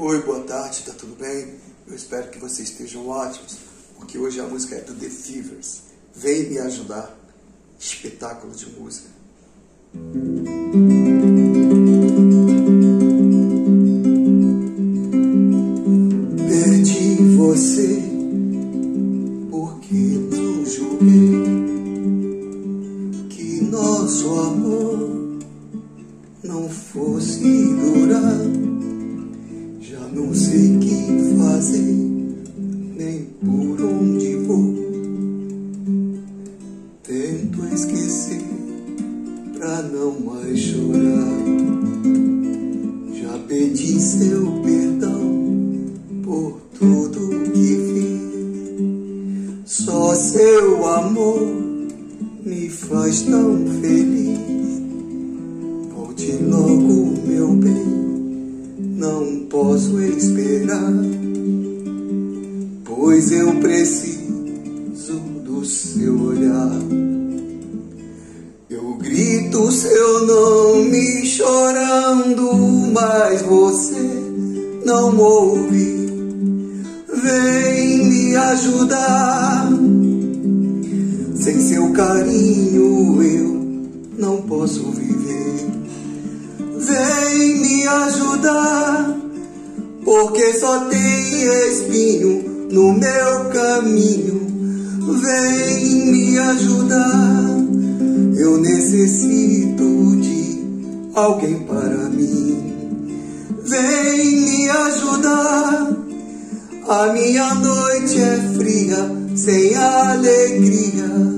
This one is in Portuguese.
Oi, boa tarde, tá tudo bem? Eu espero que vocês estejam ótimos, porque hoje a música é do The Fevers. Vem me ajudar. Espetáculo de música. Perdi você porque não julguei que nosso amor não fosse durar. Não sei o que fazer, nem por onde vou. Tento esquecer pra não mais chorar. Já pedi seu perdão por tudo que fiz. Só seu amor me faz tão feliz. Posso esperar, pois eu preciso do seu olhar. Eu grito seu nome chorando, mas você não ouve. Vem me ajudar. Sem seu carinho eu não posso viver. Vem me ajudar, porque só tem espinho no meu caminho. Vem me ajudar, eu necessito de alguém para mim. Vem me ajudar, a minha noite é fria, sem alegria.